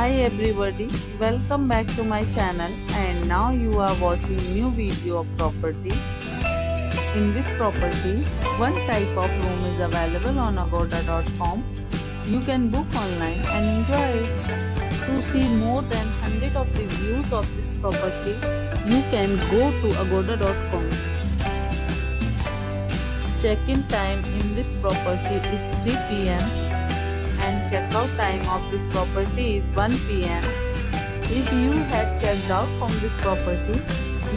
Hi everybody, welcome back to my channel and now you are watching new video of property. In this property, one type of room is available on agoda.com. You can book online and enjoy it. To see more than 100 of reviews of this property, you can go to agoda.com. Check-in time in this property is 3 pm checkout time of this property is 1 pm. If you have checked out from this property,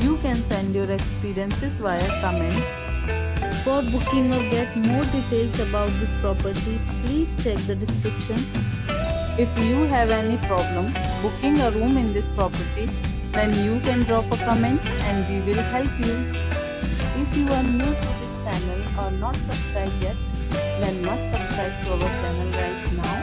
you can send your experiences via comments. For booking or get more details about this property, please check the description. If you have any problem booking a room in this property, then you can drop a comment and we will help you. If you are new to this channel or not subscribed yet, then must subscribe to our channel right now